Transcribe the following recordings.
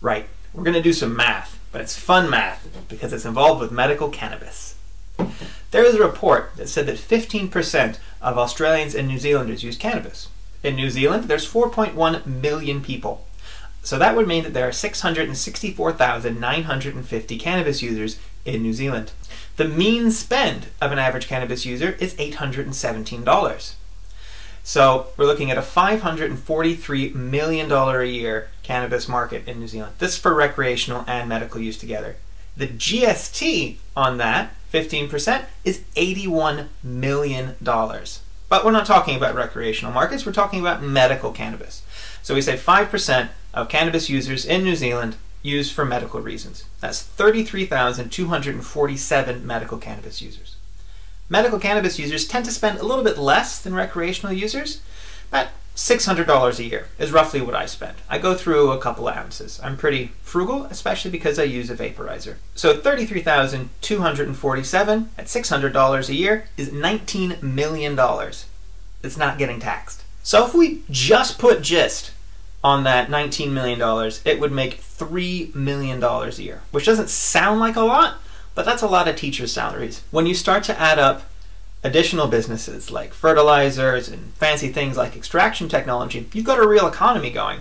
Right, we're going to do some math, but it's fun math because it's involved with medical cannabis. There was a report that said that 15% of Australians and New Zealanders use cannabis. In New Zealand, there's 4.1 million people. So that would mean that there are 664,950 cannabis users in New Zealand. The mean spend of an average cannabis user is $817. So we're looking at a $543 million a year cannabis market in New Zealand. This is for recreational and medical use together. The GST on that, 15%, is $81 million. But we're not talking about recreational markets, we're talking about medical cannabis. So we say 5% of cannabis users in New Zealand use for medical reasons. That's 33,247 medical cannabis users. Medical cannabis users tend to spend a little bit less than recreational users, but $600 a year is roughly what I spend. I go through a couple of ounces. I'm pretty frugal, especially because I use a vaporizer. So 33,247 at $600 a year is $19 million. It's not getting taxed. So if we just put GST on that $19 million, it would make $3 million a year, which doesn't sound like a lot, but that's a lot of teachers' salaries. When you start to add up additional businesses like fertilizers and fancy things like extraction technology, you've got a real economy going.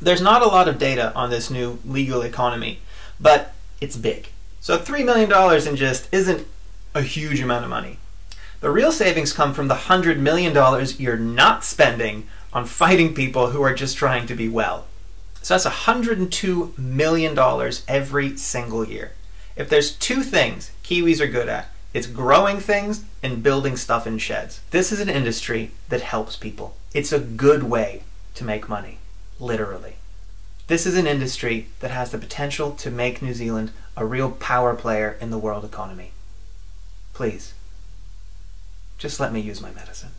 There's not a lot of data on this new legal economy, but it's big. So $3 million in just isn't a huge amount of money. The real savings come from the $100 million you're not spending on fighting people who are just trying to be well. So that's $102 million every single year. If there's two things Kiwis are good at, it's growing things and building stuff in sheds. This is an industry that helps people. It's a good way to make money, literally. This is an industry that has the potential to make New Zealand a real power player in the world economy. Please, just let me use my medicine.